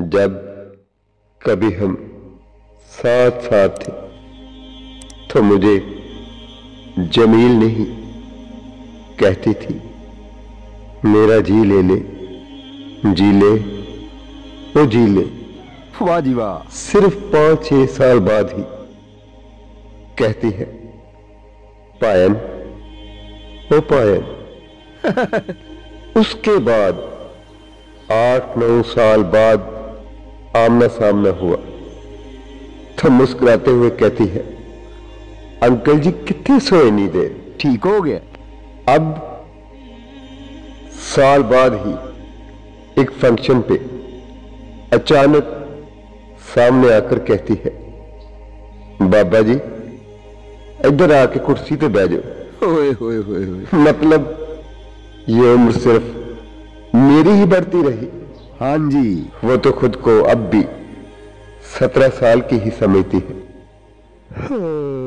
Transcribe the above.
जब कभी हम साथ साथ थे तो मुझे जमील नहीं कहती थी मेरा जी ले ले जी ले वो जी ले। वाह जी वाह। सिर्फ़ पाँच छह साल बाद ही कहती है पायन ओ पायन। उसके बाद आठ नौ साल बाद आमना सामना हुआ। तो मुस्कुराते हुए कहती है अंकल जी कितने सोए नहीं दे ठीक हो गया। अब साल बाद ही एक फ़ंक्शन पे अचानक सामने आकर कहती है बाबा जी इधर आके कुर्सी पे बैठ। जाओ ओए होए होए होए मतलब ये उम्र सिर्फ़ मेरी ही बढ़ती रही। हाँ जी, वो तो खुद को अब भी सत्रह साल की ही समझती है हाँ।